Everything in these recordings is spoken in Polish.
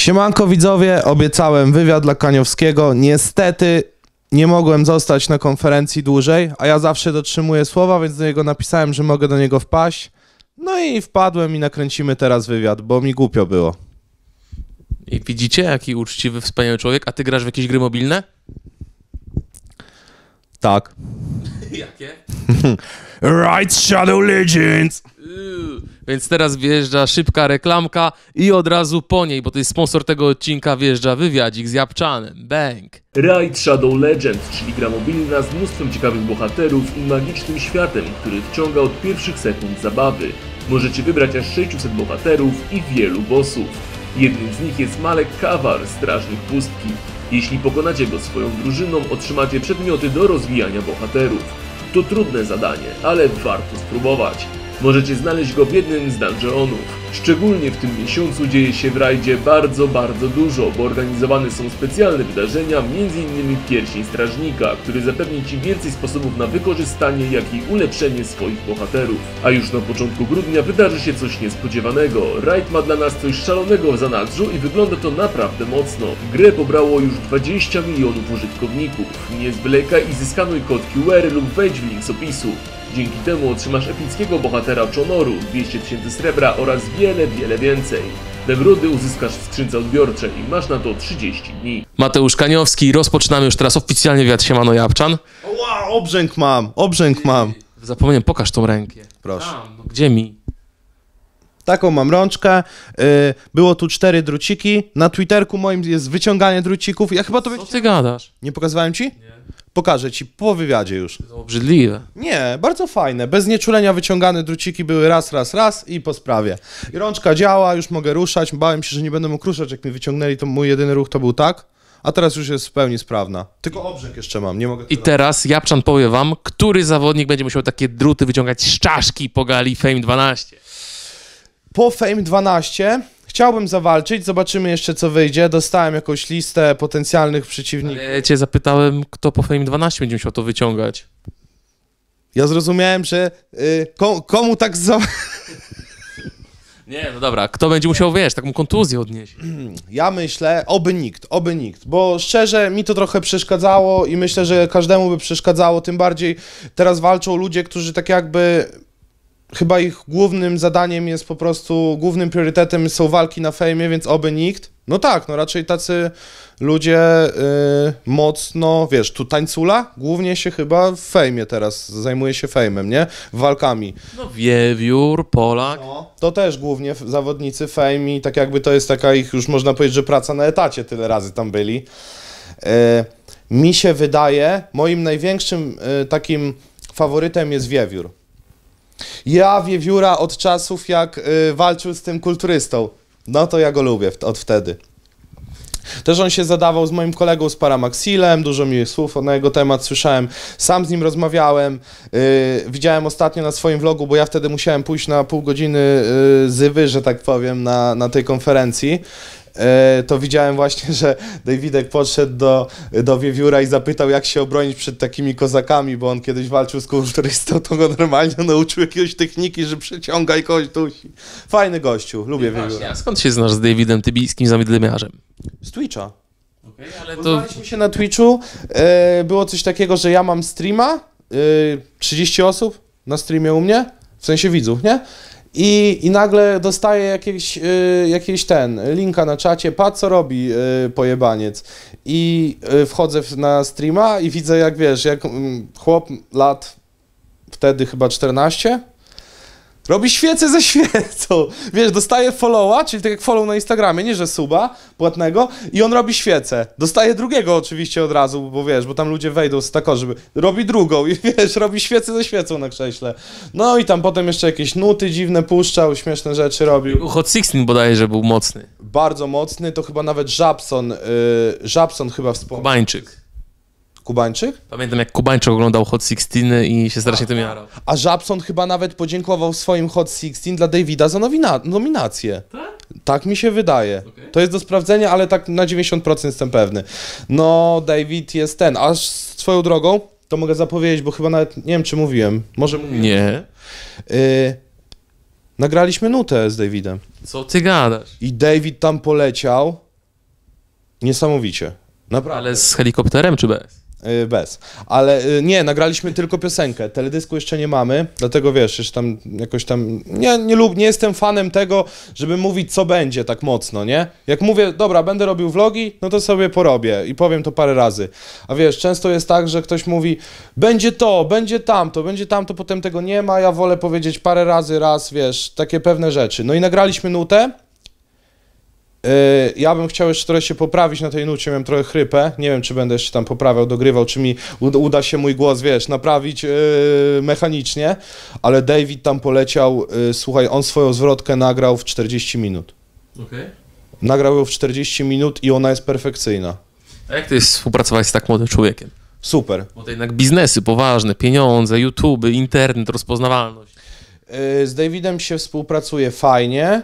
Siemanko widzowie, obiecałem wywiad dla Kaniowskiego. Niestety nie mogłem zostać na konferencji dłużej, a ja zawsze dotrzymuję słowa, więc do niego napisałem, że mogę do niego wpaść. No i wpadłem i nakręcimy teraz wywiad, bo mi głupio było. I widzicie, jaki uczciwy, wspaniały człowiek. A ty grasz w jakieś gry mobilne? Tak. Jakie? Right Shadow Legends! Więc teraz wjeżdża szybka reklamka i od razu po niej, bo to jest sponsor tego odcinka, wjeżdża wywiadzik z Japczanem. Bang! Raid Shadow Legends, czyli gra mobilna z mnóstwem ciekawych bohaterów i magicznym światem, który wciąga od pierwszych sekund zabawy. Możecie wybrać aż 600 bohaterów i wielu bossów. Jednym z nich jest Malek Kawar, strażnik pustki. Jeśli pokonacie go swoją drużyną, otrzymacie przedmioty do rozwijania bohaterów. To trudne zadanie, ale warto spróbować. Możecie znaleźć go w jednym z dungeonów. Szczególnie w tym miesiącu dzieje się w rajdzie bardzo, bardzo dużo, bo organizowane są specjalne wydarzenia, m.in. Pierścień Strażnika, który zapewni Ci więcej sposobów na wykorzystanie, jak i ulepszenie swoich bohaterów. A już na początku grudnia wydarzy się coś niespodziewanego. Raid ma dla nas coś szalonego w zanadrzu i wygląda to naprawdę mocno. Grę pobrało już 20 milionów użytkowników. Nie zwlekaj i zyskanuj kod QR lub wejdź w link z opisu. Dzięki temu otrzymasz epickiego bohatera Chonoru, 200 tysięcy srebra oraz wiele, wiele więcej. Nagrody uzyskasz w skrzynce odbiorczej i masz na to 30 dni. Mateusz Kaniowski, rozpoczynamy już teraz oficjalnie wywiad Siemano Japczan. Wow, obrzęk mam, obrzęk mam. Zapomniałem, pokaż tą rękę. Proszę. Tam, no gdzie mi? Taką mam rączkę. y, Było tu cztery druciki. Na Twitterku moim jest wyciąganie drucików. Ja chyba to... Co ty gadasz? Nie pokazywałem ci? Nie. Pokażę ci po wywiadzie już. To obrzydliwe. Nie, bardzo fajne. Bez nieczulenia wyciągane druciki były raz, raz, raz i po sprawie. I rączka działa, już mogę ruszać. Bałem się, że nie będę mógł ruszać, jak mi wyciągnęli, to mój jedyny ruch to był tak. A teraz już jest w pełni sprawna. Tylko obrzęk jeszcze mam, nie mogę... I teraz Japczan powie wam, który zawodnik będzie musiał takie druty wyciągać z czaszki po gali Fame 12. Po Fame 12 chciałbym zawalczyć, zobaczymy jeszcze co wyjdzie. Dostałem jakąś listę potencjalnych przeciwników. Ja cię zapytałem, kto po Fame 12 będzie musiał to wyciągać. Ja zrozumiałem, że y, ko- komu tak za... Nie, no dobra, kto będzie musiał, wiesz, taką kontuzję odnieść? Ja myślę, oby nikt, oby nikt, bo szczerze mi to trochę przeszkadzało i myślę, że każdemu by przeszkadzało, tym bardziej teraz walczą ludzie, którzy tak jakby chyba ich głównym zadaniem jest po prostu, głównym priorytetem są walki na fejmie, więc oby nikt. No tak, no raczej tacy ludzie y, mocno, wiesz, tu tańcula głównie się chyba w fejmie teraz zajmuje się fejmem, nie? Walkami. No Wiewiór, Polak. To też głównie zawodnicy Fame i tak jakby to jest taka ich, już można powiedzieć, że praca na etacie, tyle razy tam byli. E, mi się wydaje, moim największym e, takim faworytem jest Wiewiór. Ja Wiewióra od czasów, jak e, walczył z tym kulturystą, no to ja go lubię od wtedy. Też on się zadawał z moim kolegą z Paramaxilem, dużo miłych słów na jego temat słyszałem, sam z nim rozmawiałem, yy, widziałem ostatnio na swoim vlogu, bo ja wtedy musiałem pójść na pół godziny yy, zywy, że tak powiem, na, na tej konferencji. Yy, to widziałem właśnie, że Davidek podszedł do, do Wiewióra i zapytał, jak się obronić przed takimi kozakami, bo on kiedyś walczył z kulturystą, to go normalnie nauczył jakiegoś techniki, że przyciąga i kogoś dusi. Fajny gościu, lubię Wiewióra. A skąd się znasz z Davidem Tybijskim, zamydlemiarzem? Z Twitcha. ale to... Poznaliśmy się na Twitchu. E, było coś takiego, że ja mam streama, e, 30 osób na streamie u mnie, w sensie widzów, nie? I, I nagle dostaję jakiś, jakiś ten, linka na czacie, patrz co robi e, pojebaniec. I e, wchodzę na streama i widzę jak, wiesz, jak mm, chłop lat wtedy chyba 14, Robi świecę ze świecą. Wiesz, dostaje followa, czyli tak jak follow na Instagramie, nie że suba płatnego i on robi świecę. Dostaje drugiego oczywiście od razu, bo wiesz, bo tam ludzie wejdą z tako, żeby robi drugą i wiesz, robi świecę ze świecą na krześle. No i tam potem jeszcze jakieś nuty dziwne puszczał, śmieszne rzeczy robił. Hot 16 bodajże był mocny. Bardzo mocny, to chyba nawet Żabson, y, Żabson chyba wspomniał. Kubańczyk. Kubańczyk? Pamiętam jak Kubańczyk oglądał Hot 16 i się strasznie tym jarał. A Żabson chyba nawet podziękował w swoim Hot 16 dla Davida za nowina- nominację. Tak? Tak mi się wydaje. To jest do sprawdzenia, ale tak na 90% jestem pewny. No, David jest ten. A swoją drogą, to mogę zapowiedzieć, bo chyba nawet nie wiem, czy mówiłem. Może mówiłem. Nie. Y, nagraliśmy nutę z Davidem. Co ty gadasz? I David tam poleciał. Niesamowicie. Naprawdę. Ale z helikopterem czy bez? Y, Bez. Ale y, nie, nagraliśmy tylko piosenkę. Teledysku jeszcze nie mamy, dlatego wiesz, jeszcze tam jakoś tam. Nie, nie, lub, nie jestem fanem tego, żeby mówić, co będzie tak mocno, nie? Jak mówię, dobra, będę robił vlogi, no to sobie porobię i powiem to parę razy. A wiesz, często jest tak, że ktoś mówi, będzie to, będzie tamto, będzie tamto, potem tego nie ma. Ja wolę powiedzieć parę razy, raz, wiesz, takie pewne rzeczy. No i nagraliśmy nutę. Yy, Ja bym chciał jeszcze trochę się poprawić na tej nucie, miałem trochę chrypę. Nie wiem, czy będę jeszcze tam poprawiał, dogrywał, czy mi uda, uda się mój głos, wiesz, naprawić yy, mechanicznie. Ale David tam poleciał, yy, słuchaj, on swoją zwrotkę nagrał w 40 minut. Okay. Nagrał ją w 40 minut i ona jest perfekcyjna. A jak to jest współpracować z tak młodym człowiekiem? Super. Bo to jednak biznesy poważne, pieniądze, YouTube, internet, rozpoznawalność. Yy, Z Davidem się współpracuje fajnie.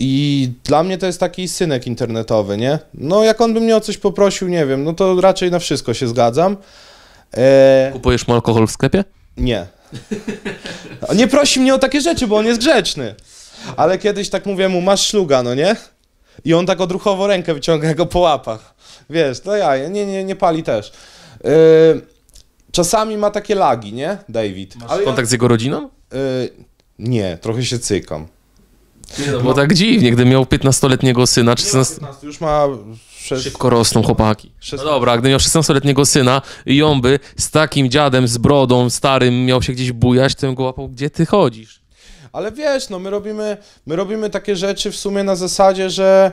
I dla mnie to jest taki synek internetowy, nie? No, jak on by mnie o coś poprosił, nie wiem, no to raczej na wszystko się zgadzam. E, Kupujesz mu alkohol w sklepie? nie. Nie prosi mnie o takie rzeczy, bo on jest grzeczny. Ale kiedyś tak mówię mu, masz szluga, no nie? I on tak odruchowo rękę wyciąga go po łapach. Wiesz, to ja, nie, nie, nie pali też. E, czasami ma takie lagi, nie, David? Masz Ale ja- kontakt z jego rodziną? e, nie, trochę się cykam. Nie, no bo tak dziwnie, gdy miał 15-letniego syna, czy 16... 15, już ma... Szes... Szybko rosną chłopaki. No 16. dobra, gdy miał 16-letniego syna i on by z takim dziadem, z brodą starym miał się gdzieś bujać, to bym go łapał, gdzie ty chodzisz? Ale wiesz, no my robimy, my robimy takie rzeczy w sumie na zasadzie, że.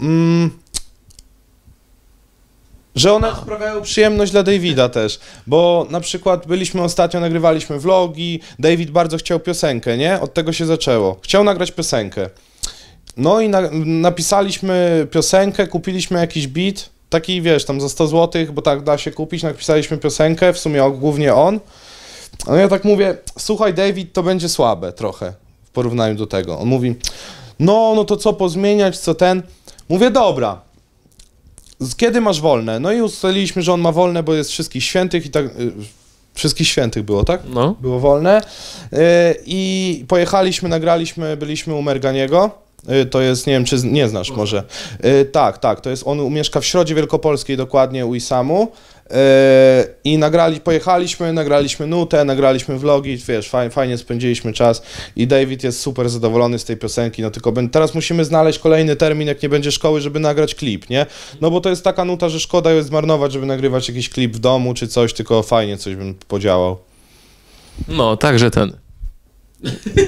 Mm, że one sprawiają przyjemność dla Davida też, bo na przykład byliśmy ostatnio, nagrywaliśmy vlogi, David bardzo chciał piosenkę, nie? Od tego się zaczęło. Chciał nagrać piosenkę. No i na, napisaliśmy piosenkę, kupiliśmy jakiś beat, taki wiesz, tam za 100 zł, bo tak da się kupić, napisaliśmy piosenkę, w sumie głównie on. No ja tak mówię, słuchaj David, to będzie słabe trochę w porównaniu do tego. On mówi, no, no to co pozmieniać, co ten. Mówię, dobra, kiedy masz wolne? No i ustaliliśmy, że on ma wolne, bo jest wszystkich świętych i tak, y, wszystkich świętych było, tak? No. Było wolne. Y, I pojechaliśmy, nagraliśmy, byliśmy u Merganiego. Y, To jest, nie wiem, czy nie znasz może. Tak, tak, to jest, on mieszka w Środzie Wielkopolskiej, dokładnie u Isamu. Y, I nagrali, pojechaliśmy, nagraliśmy nutę, nagraliśmy vlogi, wiesz, fajnie, fajnie spędziliśmy czas i David jest super zadowolony z tej piosenki, no tylko teraz musimy znaleźć kolejny termin, jak nie będzie szkoły, żeby nagrać klip, nie? No bo to jest taka nuta, że szkoda ją zmarnować, żeby nagrywać jakiś klip w domu czy coś, tylko fajnie coś bym podziałał. No, także ten.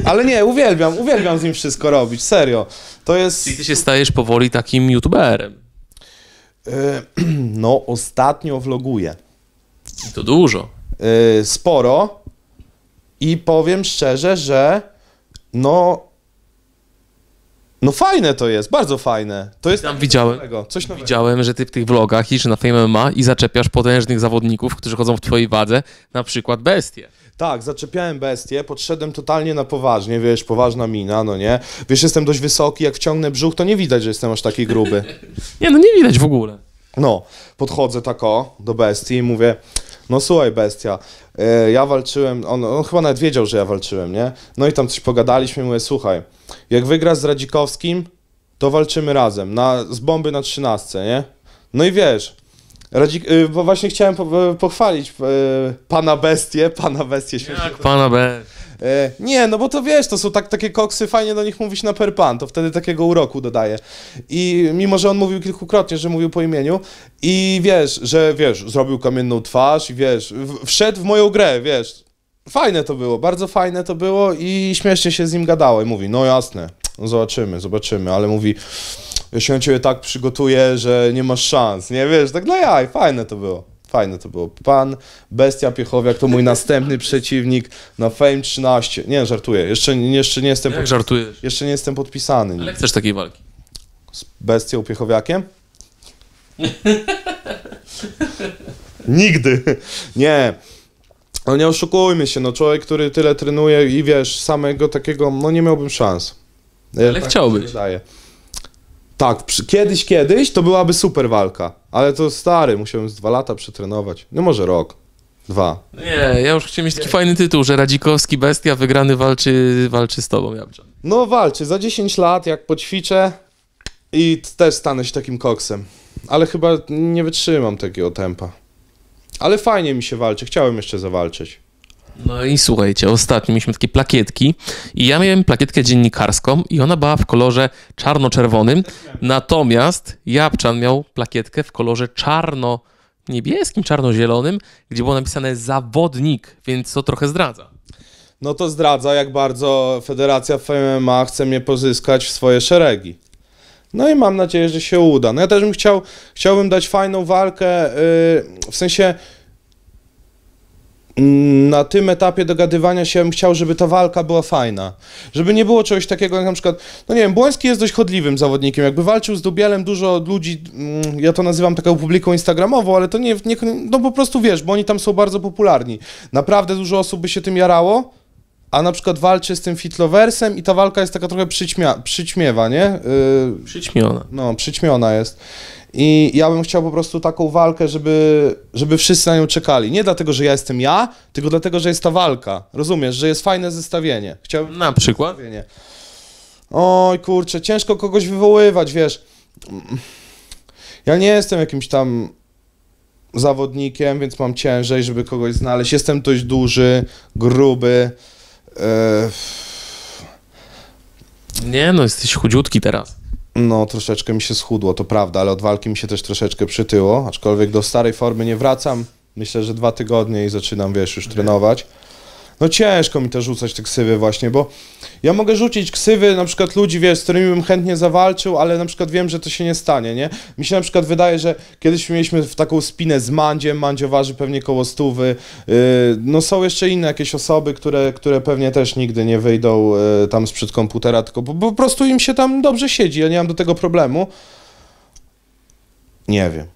Ale nie, uwielbiam, uwielbiam z nim wszystko robić, serio. To jest... Czyli ty się stajesz powoli takim youtuberem. E, No, ostatnio vloguję. To dużo. E, Sporo i powiem szczerze, że no... No fajne to jest, bardzo fajne. To jest Tam coś widziałem, nowego, coś nowego. widziałem, że ty w tych vlogach idziesz na Fame MMA i zaczepiasz potężnych zawodników, którzy chodzą w twojej wadze, na przykład bestie. Tak, zaczepiałem bestię, podszedłem totalnie na poważnie, wiesz, poważna mina, no nie? Wiesz, jestem dość wysoki, jak wciągnę brzuch, to nie widać, że jestem aż taki gruby. Nie, no nie widać w ogóle. No, podchodzę tak o, do bestii i mówię, no słuchaj bestia, e, ja walczyłem, on, on chyba nawet wiedział, że ja walczyłem, nie? No i tam coś pogadaliśmy i mówię, słuchaj, jak wygrasz z Radzikowskim, to walczymy razem, na, z bomby na trzynastce, nie? No i wiesz, Radzik, y, bo właśnie chciałem po, y, pochwalić y, pana bestię, pana bestię. Jak pana B. E, nie, no bo to wiesz, to są tak, takie koksy, fajnie do nich mówić na per pan, to wtedy takiego uroku dodaje. I mimo, że on mówił kilkukrotnie, że mówił po imieniu i wiesz, że wiesz, zrobił kamienną twarz i wiesz, wszedł w moją grę, wiesz. Fajne to było, bardzo fajne to było i śmiesznie się z nim gadało i mówi, no jasne, no zobaczymy, zobaczymy, ale mówi, ja się na ciebie tak przygotuję, że nie masz szans, nie wiesz, tak dla jaj, fajne to było. Fajne to było. Pan Bestia Piechowiak to mój następny przeciwnik na Fame 13. Nie, żartuję. Jeszcze, jeszcze nie jestem Jak pod, żartujesz? jeszcze nie jestem podpisany Ale chcesz takiej walki? z Bestią Piechowiakiem. Nigdy. Nie. No nie oszukujmy się, no człowiek, który tyle trenuje i wiesz, samego takiego, no nie miałbym szans. Ale tak chciałbyś. wydaje. Tak, przy, kiedyś, kiedyś to byłaby super walka, ale to stary, musiałem z dwa lata przetrenować. No może rok, dwa. Nie, ja już chciałem mieć taki fajny tytuł, że Radzikowski bestia wygrany walczy, walczy z tobą, Jabczan. No walczy, za 10 lat jak poćwiczę I też stanę się takim koksem. Ale chyba nie wytrzymam takiego tempa. Ale fajnie mi się walczy, chciałem jeszcze zawalczyć. No i słuchajcie, ostatnio mieliśmy takie plakietki i ja miałem plakietkę dziennikarską i ona była w kolorze czarno-czerwonym, natomiast Japczan miał plakietkę w kolorze czarno-niebieskim, czarno-zielonym, gdzie było napisane zawodnik, więc to trochę zdradza. No to zdradza, jak bardzo Federacja FMMA chce mnie pozyskać w swoje szeregi. No i mam nadzieję, że się uda. No ja też bym chciał, chciałbym dać fajną walkę, yy, w sensie na tym etapie dogadywania się bym chciał, żeby ta walka była fajna. Żeby nie było czegoś takiego jak na przykład, no nie wiem, Błoński jest dość chodliwym zawodnikiem. Jakby walczył z Dubielem, dużo ludzi, mm, ja to nazywam taką publiką instagramową, ale to nie, nie, no po prostu wiesz, bo oni tam są bardzo popularni. Naprawdę dużo osób by się tym jarało, a na przykład walczy z tym Fitloversem i ta walka jest taka trochę przyćmia, przyćmiewa, nie? Yy, Przyćmiona. no, przyćmiona jest. I ja bym chciał po prostu taką walkę, żeby, żeby wszyscy na nią czekali. Nie dlatego, że ja jestem ja, tylko dlatego, że jest ta walka. Rozumiesz, że jest fajne zestawienie. Chciałbym Na przykład? zestawienie. Oj, kurczę, ciężko kogoś wywoływać, wiesz. Ja nie jestem jakimś tam zawodnikiem, więc mam ciężej, żeby kogoś znaleźć. Jestem dość duży, gruby. e, Nie no, jesteś chudziutki teraz. No, troszeczkę mi się schudło, to prawda, ale od walki mi się też troszeczkę przytyło, aczkolwiek do starej formy nie wracam. Myślę, że dwa tygodnie i zaczynam, wiesz, już trenować. No ciężko mi to rzucać te ksywy właśnie, bo ja mogę rzucić ksywy na przykład ludzi, wiesz, z którymi bym chętnie zawalczył, ale na przykład wiem, że to się nie stanie, nie? Mi się na przykład wydaje, że kiedyś mieliśmy w taką spinę z Mandziem, Mandzio waży pewnie koło stówy, yy, no są jeszcze inne jakieś osoby, które, które pewnie też nigdy nie wyjdą yy, tam sprzed komputera, tylko po, po prostu im się tam dobrze siedzi, ja nie mam do tego problemu. Nie wiem.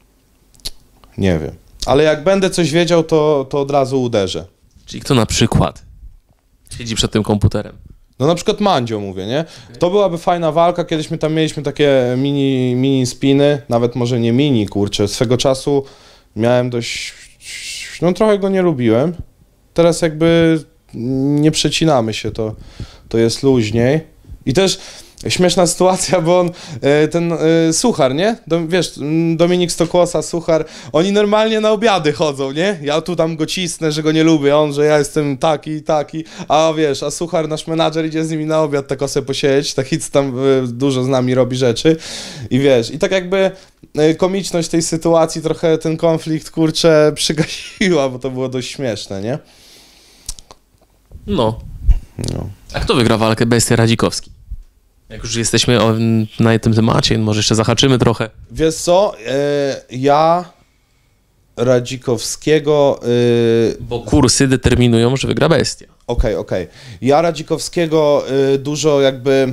Nie wiem. Ale jak będę coś wiedział, to, to od razu uderzę. Czyli kto na przykład siedzi przed tym komputerem? No na przykład Mandzio mówię, nie? To byłaby fajna walka, kiedyś my tam mieliśmy takie mini, mini spiny, nawet może nie mini, kurczę, swego czasu miałem dość, no trochę go nie lubiłem. Teraz jakby nie przecinamy się, to, to jest luźniej. I też śmieszna sytuacja, bo on, e, ten e, Suchar, nie? Do, wiesz, Dominik Stokłosa, Suchar, oni normalnie na obiady chodzą, nie? Ja tu tam go cisnę, że go nie lubię, on, że ja jestem taki i taki, a wiesz, a Suchar, nasz menadżer idzie z nimi na obiad tak sobie posiedzieć, taki co tam e, dużo z nami robi rzeczy i wiesz, i tak jakby komiczność tej sytuacji trochę ten konflikt, kurczę, przygasiła, bo to było dość śmieszne, nie? No. No. A kto wygra walkę Bestia Radzikowski? Jak już jesteśmy na tym temacie, może jeszcze zahaczymy trochę. Wiesz co, e, ja Radzikowskiego, e, Bo kursy determinują, że wygra Bestia. okej, okej, ja Radzikowskiego e, dużo jakby,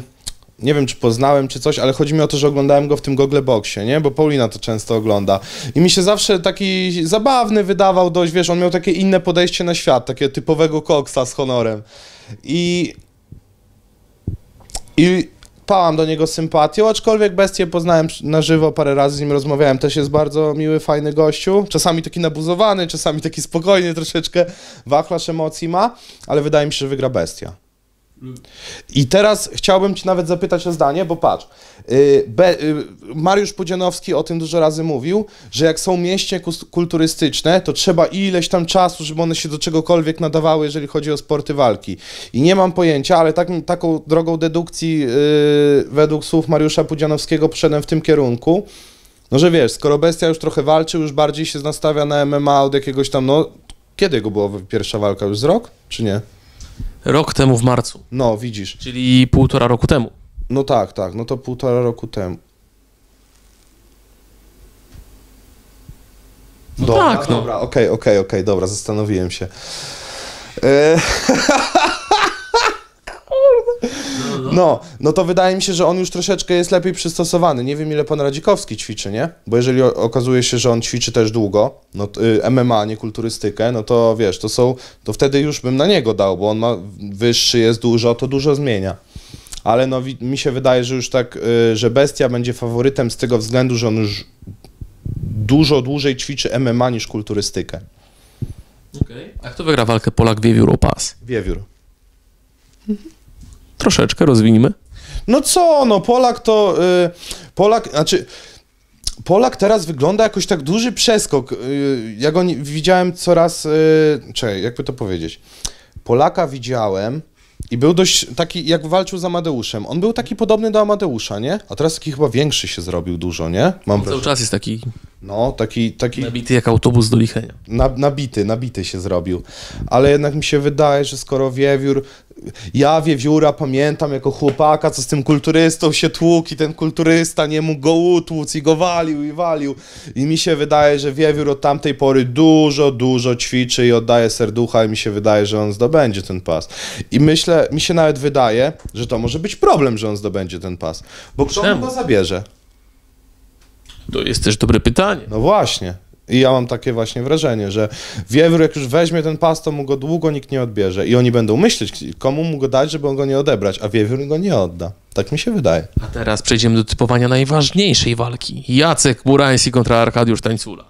nie wiem czy poznałem czy coś, ale chodzi mi o to, że oglądałem go w tym Google Boxie, nie, bo Paulina to często ogląda i mi się zawsze taki zabawny wydawał dość, wiesz, on miał takie inne podejście na świat, takie typowego koksa z honorem i i pałam do niego sympatią, aczkolwiek bestię poznałem na żywo, parę razy z nim rozmawiałem, też jest bardzo miły, fajny gościu, czasami taki nabuzowany, czasami taki spokojny troszeczkę, wachlarz emocji ma, ale wydaje mi się, że wygra bestia. I teraz chciałbym Ci nawet zapytać o zdanie, bo patrz, y, Be, y, Mariusz Pudzianowski o tym dużo razy mówił, że jak są mięśnie kus- kulturystyczne, to trzeba ileś tam czasu, żeby one się do czegokolwiek nadawały, jeżeli chodzi o sporty walki. I nie mam pojęcia, ale tak, taką drogą dedukcji y, według słów Mariusza Pudzianowskiego poszedłem w tym kierunku, no że wiesz, skoro Bestia już trochę walczył, już bardziej się nastawia na MMA od jakiegoś tam, no, kiedy go była pierwsza walka? Już z rok, czy nie? Rok temu w marcu, No, widzisz. czyli półtora roku temu. No tak, tak, no to półtora roku temu. No Dobra, tak, no. Dobra, okej, okej, okej, dobra, zastanowiłem się. E... No, no to wydaje mi się, że on już troszeczkę jest lepiej przystosowany. Nie wiem, ile pan Radzikowski ćwiczy, nie? Bo jeżeli okazuje się, że on ćwiczy też długo, no to, y, MMA, nie kulturystykę, no to wiesz, to są, to wtedy już bym na niego dał, bo on ma wyższy, jest dużo, to dużo zmienia. Ale no mi się wydaje, że już tak, y, że Bestia będzie faworytem z tego względu, że on już dużo dłużej ćwiczy MMA niż kulturystykę. A kto wygra walkę Polak Wiewiór o pas? Wiewiór. Troszeczkę rozwinimy. No co, no Polak to... Y, Polak, znaczy... Polak teraz wygląda jakoś tak duży przeskok. Yy, Ja go nie, widziałem coraz. Yy, czekaj, jakby to powiedzieć. Polaka widziałem i był dość taki, jak walczył z Amadeuszem. On był taki podobny do Amadeusza, nie? A teraz taki chyba większy się zrobił dużo, nie? Mam Cały wrażenie. czas jest taki No, taki, taki nabity jak autobus do Lichenia. na, nabity, nabity się zrobił. Ale jednak mi się wydaje, że skoro Wiewiór... Ja Wiewióra pamiętam jako chłopaka, co z tym kulturystą się tłukł i ten kulturysta nie mógł go utłuc i go walił i walił. I mi się wydaje, że Wiewiór od tamtej pory dużo, dużo ćwiczy i oddaje serducha i mi się wydaje, że on zdobędzie ten pas. I myślę, mi się nawet wydaje, że to może być problem, że on zdobędzie ten pas. Bo kto mu go zabierze? To jest też dobre pytanie. No właśnie. I ja mam takie właśnie wrażenie, że Wiewiór jak już weźmie ten pas, to mu go długo nikt nie odbierze. I oni będą myśleć, komu mu go dać, żeby on go nie odebrać, a Wiewiór go nie odda. Tak mi się wydaje. A teraz przejdziemy do typowania najważniejszej walki. Jacek Murański kontra Arkadiusz Tańcula.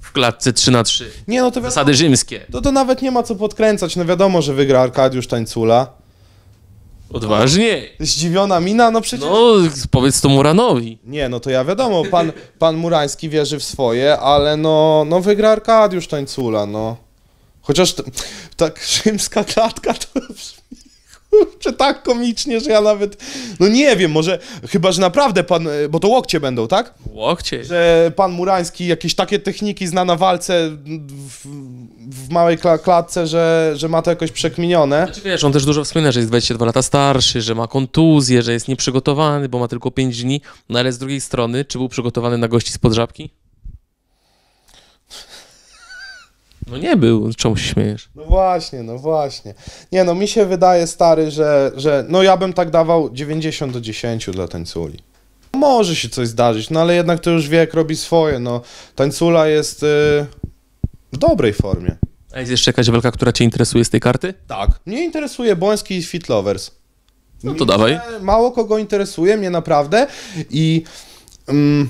W klatce 3 na 3 Nie, no to, wi- Zasady rzymskie. to, to nawet nie ma co podkręcać. No wiadomo, że wygra Arkadiusz Tańcula. Odważnie. Zdziwiona mina, no przecież... No, powiedz to Muranowi. Nie, no to ja wiadomo, pan, pan Murański wierzy w swoje, ale no, no wygra Arkadiusz Tańcula, no. Chociaż tak rzymska klatka to kurczę, tak komicznie, że ja nawet, no nie wiem, może, chyba, że naprawdę pan, e, bo to łokcie będą, tak? Łokcie. Że pan Murański jakieś takie techniki zna na walce w, w małej kla- klatce, że, że ma to jakoś przekminione. Znaczy, wiesz, on też dużo wspomina, że jest 22 lata starszy, że ma kontuzję, że jest nieprzygotowany, bo ma tylko 5 dni. No ale z drugiej strony, czy był przygotowany na gości spod żabki? No nie był. Czemu się śmiejesz? No właśnie, no właśnie. Nie no, mi się wydaje, stary, że, że no ja bym tak dawał 90 do 10 dla tańculi. Może się coś zdarzyć, no ale jednak to już wiek robi swoje, no. Tańcula jest y, w dobrej formie. A jest jeszcze jakaś walka, która cię interesuje z tej karty? Tak. Mnie interesuje Boński i Fit Lovers. No to dawaj. Mało kogo interesuje, mnie naprawdę i... Mm,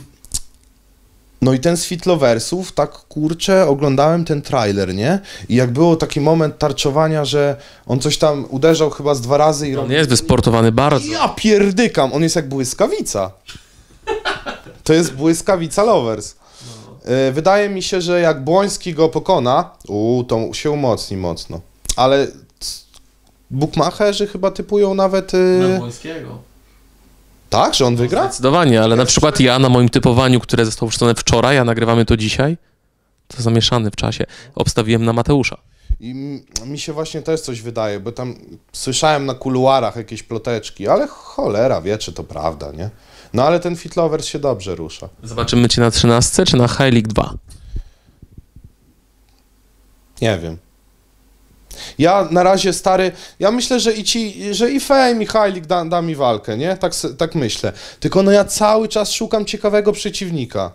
no i ten z Fitloversów, tak kurczę, oglądałem ten trailer, nie? I jak było taki moment tarczowania, że on coś tam uderzał chyba z dwa razy i On robił... jest wysportowany bardzo. Ja pierdykam, on jest jak błyskawica. To jest błyskawica Lovers. Y, Wydaje mi się, że jak Błoński go pokona, u, to się umocni mocno. Ale bukmacherzy chyba typują nawet... y, Tak, że on wygra? Zdecydowanie, ale na przykład ja na moim typowaniu, które zostało wrzucone wczoraj, a nagrywamy to dzisiaj, to zamieszany w czasie, obstawiłem na Mateusza. I mi się właśnie też coś wydaje, bo tam słyszałem na kuluarach jakieś ploteczki, ale cholera wie, czy to prawda, nie? No ale ten Fitlovers się dobrze rusza. Zobaczymy cię na 13 czy na High League 2? Nie wiem. Ja na razie stary, ja myślę, że i ci, że i i Heilig da, da mi walkę, nie? Tak, tak myślę. Tylko no ja cały czas szukam ciekawego przeciwnika.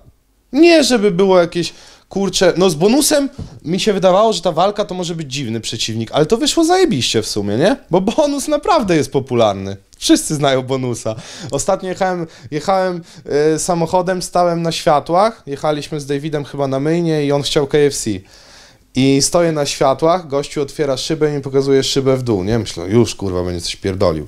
Nie, żeby było jakieś, kurcze, no z bonusem mi się wydawało, że ta walka to może być dziwny przeciwnik, ale to wyszło zajebiście w sumie, nie? Bo bonus naprawdę jest popularny. Wszyscy znają bonusa. Ostatnio jechałem, jechałem e, samochodem, stałem na światłach, jechaliśmy z Davidem chyba na myjnie i on chciał KFC. I stoję na światłach, gościu otwiera szybę i mi pokazuje szybę w dół, nie? Myślę, już kurwa, będzie coś pierdolił.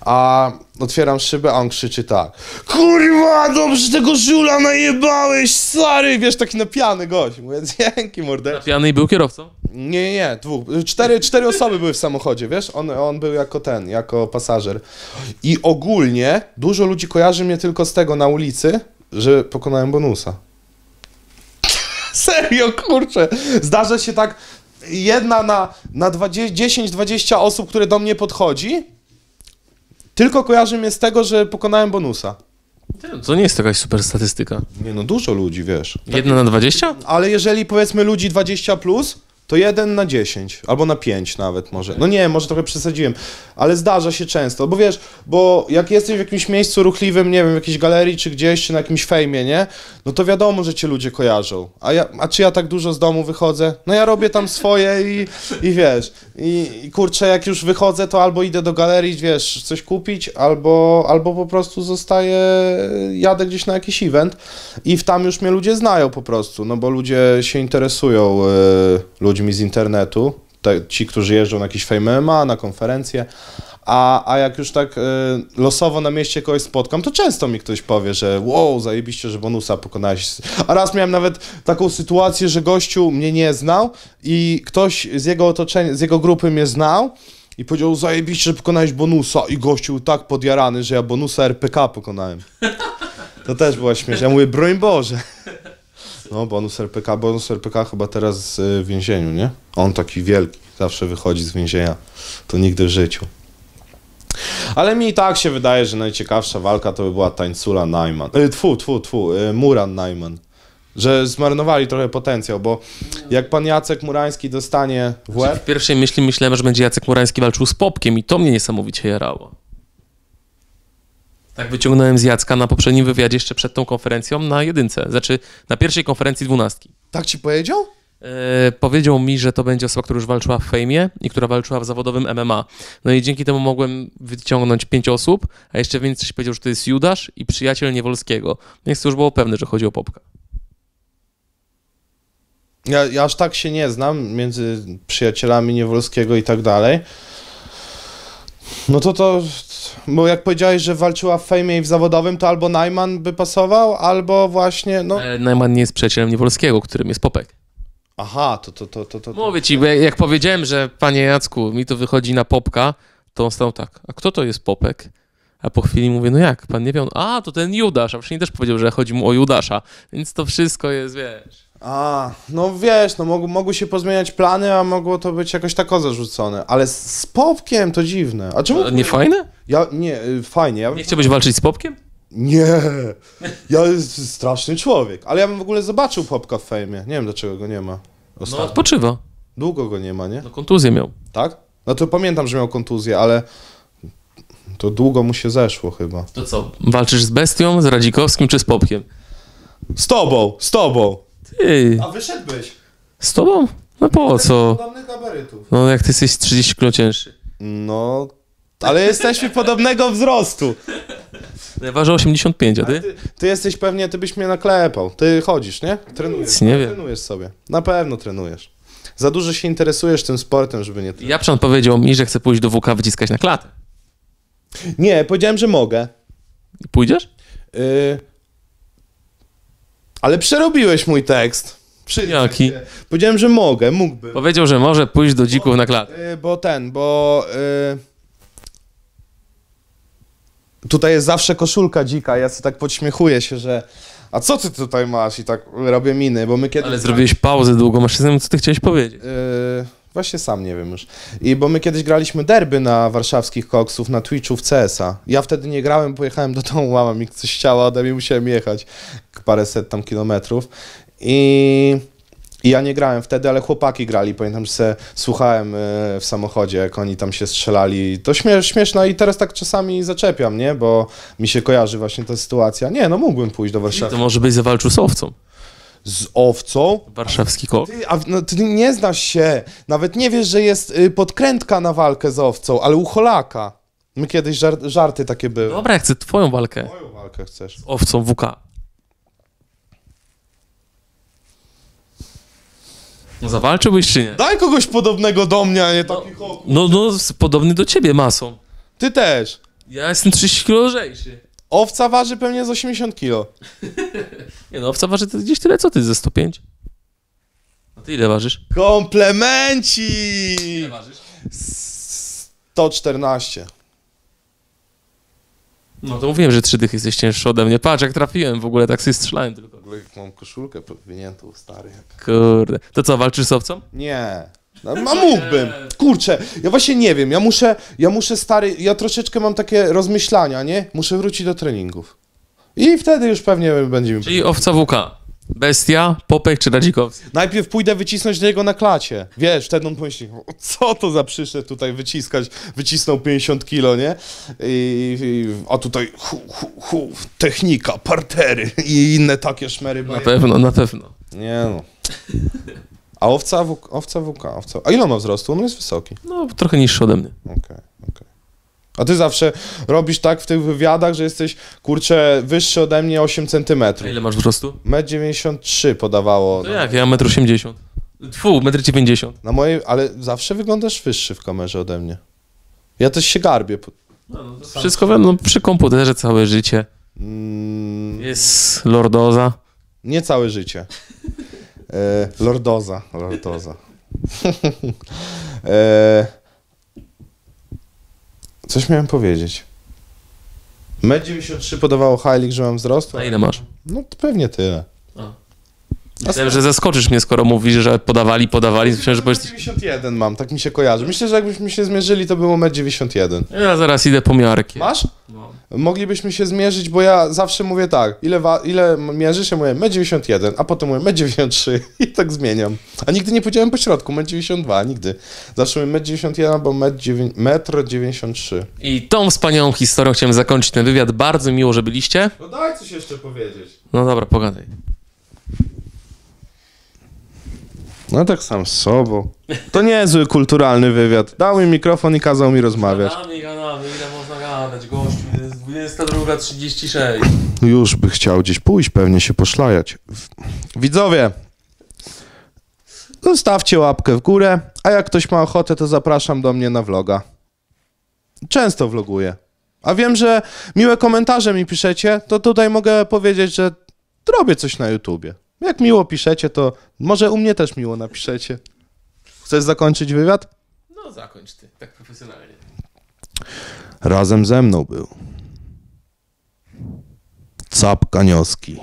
A otwieram szybę, a on krzyczy tak. Kurwa, dobrze tego żula najebałeś, stary! Wiesz, taki napiany gość. Mówię, dzięki, mordeczko. Piany i był kierowcą? Nie, nie, nie, dwóch. Cztery, cztery osoby były w samochodzie, wiesz? On, on był jako ten, jako pasażer. I ogólnie dużo ludzi kojarzy mnie tylko z tego na ulicy, że pokonałem bonusa. Serio, kurczę. Zdarza się tak jedna na, na 10-20 osób, które do mnie podchodzi, tylko kojarzy mnie z tego, że pokonałem bonusa. To nie jest jakaś super statystyka. Nie no, dużo ludzi, wiesz. Jedna na 20? Ale jeżeli powiedzmy ludzi 20 plus, to 1 na 10, albo na 5 nawet może. No nie, może trochę przesadziłem, ale zdarza się często, bo wiesz, bo jak jesteś w jakimś miejscu ruchliwym, nie wiem, w jakiejś galerii czy gdzieś, czy na jakimś fejmie, nie? No to wiadomo, że cię ludzie kojarzą. A, ja, a czy ja tak dużo z domu wychodzę? No ja robię tam swoje i, i wiesz, i, i kurczę, jak już wychodzę, to albo idę do galerii, wiesz, coś kupić, albo, albo po prostu zostaję, jadę gdzieś na jakiś event i tam już mnie ludzie znają po prostu, no bo ludzie się interesują y, ludźmi z internetu, te, ci, którzy jeżdżą na jakieś Fame MMA, na konferencje, A, a jak już tak y, losowo na mieście kogoś spotkam, to często mi ktoś powie, że wow, zajebiście, że bonusa pokonałeś. A raz miałem nawet taką sytuację, że gościu mnie nie znał i ktoś z jego otoczenia, z jego grupy mnie znał i powiedział, zajebiście, że pokonałeś bonusa i gościu tak podjarany, że ja bonusa RPK pokonałem. To też była śmieszna. Ja mówię, broń Boże. No, bonus RPK, bonus RPK chyba teraz y, w więzieniu, nie? On taki wielki, zawsze wychodzi z więzienia. To nigdy w życiu. Ale mi i tak się wydaje, że najciekawsza walka to by była Tańcula Najman. Y, tfu, tfu, tfu, y, Muran Najman. Że zmarnowali trochę potencjał, bo jak pan Jacek Murański dostanie w W łeb... pierwszej myśli myślałem, że będzie Jacek Murański walczył z Popkiem i to mnie niesamowicie jarało. Tak wyciągnąłem z Jacka na poprzednim wywiadzie jeszcze przed tą konferencją na jedynce, znaczy na pierwszej konferencji dwunastki. Tak ci powiedział? E, powiedział mi, że to będzie osoba, która już walczyła w fejmie i która walczyła w zawodowym MMA. No i dzięki temu mogłem wyciągnąć pięć osób, a jeszcze więcej się powiedział, że to jest Judasz i przyjaciel Niewolskiego. Więc to już było pewne, że chodzi o Popka. Ja, ja aż tak się nie znam między przyjacielami Niewolskiego i tak dalej. No to to, bo jak powiedziałeś, że walczyła w fejmie i w zawodowym, to albo Najman by pasował, albo właśnie, no... Ale Najman nie jest przyjacielem Niewolskiego, którym jest Popek. Aha, to, to, to, to, to. Mówię ci, jak powiedziałem, że panie Jacku, mi to wychodzi na Popka, to on stał tak, a kto to jest Popek? A po chwili mówię, no jak, pan nie wie, on, a to ten Judasz, a wcześniej też powiedział, że chodzi mu o Judasza, więc to wszystko jest, wiesz... A, no wiesz, no mogły, mogły się pozmieniać plany, a mogło to być jakoś tako zarzucone, ale z, z Popkiem to dziwne. A czemu? A Nie fajne? Ja, nie, y, fajnie, ja Nie chciałbyś walczyć z Popkiem? Nie, ja jest straszny człowiek, ale ja bym w ogóle zobaczył Popka w fejmie, nie wiem dlaczego go nie ma. No Ostatnio. odpoczywa, Długo go nie ma, nie? no kontuzję miał. Tak? No to pamiętam, że miał kontuzję, ale to długo mu się zeszło chyba. To co? Walczysz z Bestią, z Radzikowskim czy z Popkiem? Z tobą, z tobą! Ty, A wyszedłbyś? z tobą? No po co? Podobnych gabarytów. No jak ty jesteś 30 kilo cięższy. No, ale jesteśmy podobnego wzrostu. Ja ważę 85, a ty? Ty, ty jesteś pewnie, ty byś mnie naklepał. Ty chodzisz, nie? Trenujesz. Nic nie wiem. Trenujesz sobie. Na pewno trenujesz. Za dużo się interesujesz tym sportem, żeby nie... Japczan powiedział mi, że chce pójść do WK wyciskać na klatę. Nie, powiedziałem, że mogę. Pójdziesz? Y... Ale przerobiłeś mój tekst. Przyznaj Jaki? Powiedziałem, że mogę, mógłbym. Powiedział, że może pójść do dzików na klatę. Y, bo ten, bo y, tutaj jest zawsze koszulka dzika, ja sobie tak podśmiechuję się, że a co ty tutaj masz i tak robię miny, bo my kiedyś... Ale zrobiłeś pauzę długą, masz się co ty chciałeś powiedzieć. Y, właśnie sam nie wiem już. I bo my kiedyś graliśmy derby na warszawskich koksów, na Twitchu w CS-a. Ja wtedy nie grałem, pojechałem do domu, mama mi coś chciała, ode mnie musiałem jechać paręset tam kilometrów. I... I ja nie grałem wtedy, ale chłopaki grali. Pamiętam, że se słuchałem e, w samochodzie, jak oni tam się strzelali. To śmiesz, śmieszne i teraz tak czasami zaczepiam, nie? Bo mi się kojarzy właśnie ta sytuacja. Nie, no mógłbym pójść do Warszawy. To może byś zawalczył z owcą. Z owcą? Warszawski kok. Ty, a, no, ty nie znasz się. Nawet nie wiesz, że jest y, podkrętka na walkę z owcą, ale u Holaka. My kiedyś żart, żarty takie były. Dobra, ja chcę twoją walkę. Moją walkę chcesz. Z owcą WK. No zawalczyłbyś czy nie? Daj kogoś podobnego do mnie, a nie taki chłop. No, no, z- podobny do ciebie masą. Ty też. Ja jestem 30 kilo lżejszy. Owca waży pewnie z 80 kilo. Nie no, owca waży to gdzieś tyle, co ty, ze 105? A ty ile ważysz? Komplemenci! ważysz? 114. No to mówiłem, że trzy dychy jesteś cięższy ode mnie. Patrz, jak trafiłem w ogóle, tak sobie strzelałem tylko. W ogóle Mam koszulkę podwiniętą, stary. Kurde. To co, walczysz z owcą? Nie. No, a mógłbym. Kurczę, ja właśnie nie wiem. Ja muszę, ja muszę stary, ja troszeczkę mam takie rozmyślania, nie? Muszę wrócić do treningów. I wtedy już pewnie będzie mi... Czyli owca WK. Bestia, Popek czy Radzikowski? Najpierw pójdę wycisnąć do niego na klacie. Wiesz, wtedy on pomyśli, "O, co to za przyszedł tutaj wyciskać, wycisnął 50 kilo, nie? I, i, a tutaj hu, hu, hu, technika, partery i inne takie szmery. Na pewno, na pewno. Nie no. A owca, w, owca WK, owca... A ile on ma wzrostu? On jest wysoki. No, trochę niższy ode mnie. Okej, okej. A ty zawsze robisz tak w tych wywiadach, że jesteś, kurczę, wyższy ode mnie 8 A centymetrów. ile masz wzrostu? 1,93 m podawało. To jak, ja mam 1,80 m. Fu, 1,90 m. Na mojej, ale zawsze wyglądasz wyższy w kamerze ode mnie. Ja też się garbię. Wszystko no, przy komputerze całe życie. Mm, Jest lordoza. nie całe życie. E, lordoza, lordoza. e, coś miałem powiedzieć. Med 93 podawało Heilig, że mam wzrost? Na ile masz? No to pewnie tyle. Myślałem, że zaskoczysz mnie, skoro mówisz, że podawali, podawali. Myślałem, że powiesz... 91 mam, tak mi się kojarzy. Myślę, że jakbyśmy się zmierzyli, to było med 91. Ja zaraz idę po miarki. Masz? Moglibyśmy się zmierzyć, bo ja zawsze mówię tak, ile, wa- ile mierzysz? Ja mówię 1,91 a potem mówię 1,93 i tak zmieniam. A nigdy nie powiedziałem po środku, 1,92 nigdy. Zawsze mówię 1,91 albo 1,93 I tą wspaniałą historią chciałem zakończyć ten wywiad. Bardzo miło, że byliście. No daj coś jeszcze powiedzieć. No dobra, pogadaj. No tak sam z sobą. To niezły kulturalny wywiad. Dał mi mikrofon i kazał mi rozmawiać. Gadamy, gadamy, ile można gadać, 22.36. Już by chciał gdzieś pójść, pewnie się poszlajać. Widzowie, zostawcie łapkę w górę, a jak ktoś ma ochotę, to zapraszam do mnie na vloga. Często vloguję. A wiem, że miłe komentarze mi piszecie, to tutaj mogę powiedzieć, że robię coś na YouTubie. Jak miło piszecie, to może u mnie też miło napiszecie. Chcesz zakończyć wywiad? No zakończ ty, tak profesjonalnie. Razem ze mną był. Cap Kanioski.